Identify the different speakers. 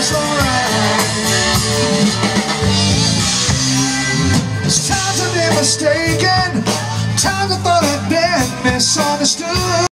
Speaker 1: it's alright. to times I made mistakes.